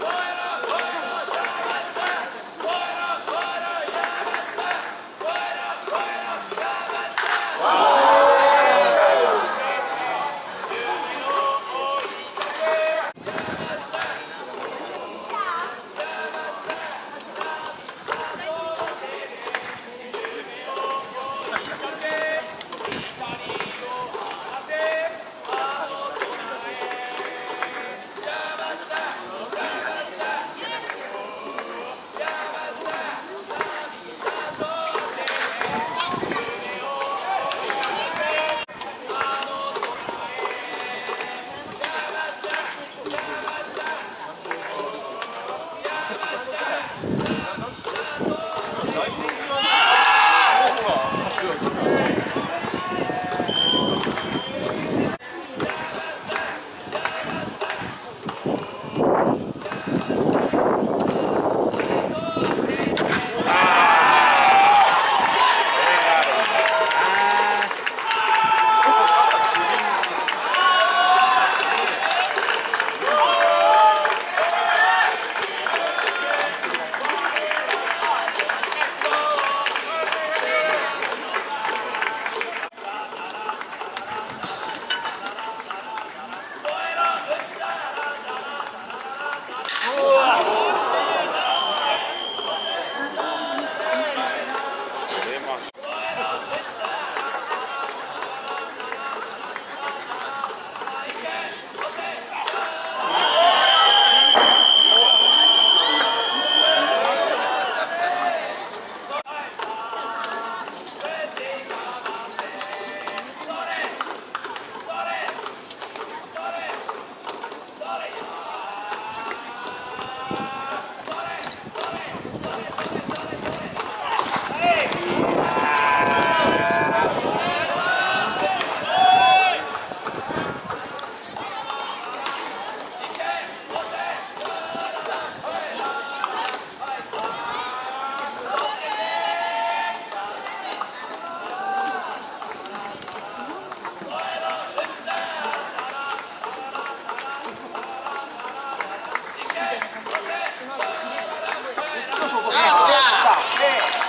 What? 这手不好，这。